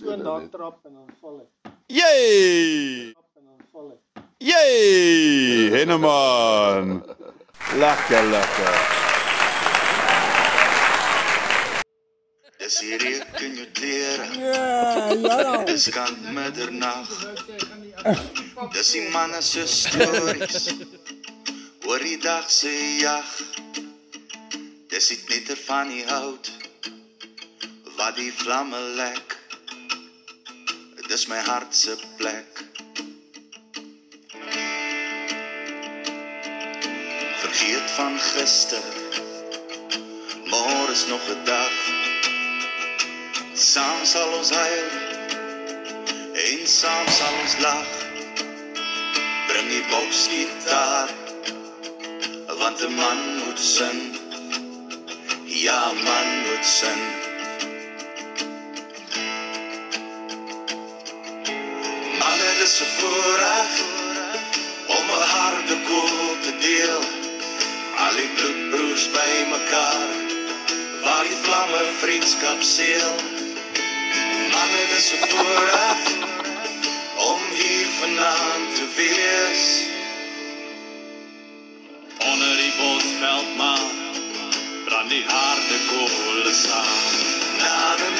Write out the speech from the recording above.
So en dan trap en dan val hy. Yay! Trap en dan val hy. Yay! Henneman. Lekker, lekker. Dis hier reuk in jou klere. Ja, ja. Dis kan middernag. Dis die manne se stories. Oor die dag se jag. Dis die knetter van die hout. Wat die vlamme lek. Dis my hart se plek. Vergeet van gister. Môre is nog 'n dag. Saam sal ons huil en saam sal ons lag. Bring die boksgitaar want 'n man moet sing. Ja, man moet sing. Dis 'n voorreg om 'n harde koel te deel. Al die bloedbroers by mekaar waar die vlamme vriendskap seël. Manne dis 'n voorreg om hier vanaand te wees. Onder die bosveld maar brand die harde kolle saam. Na na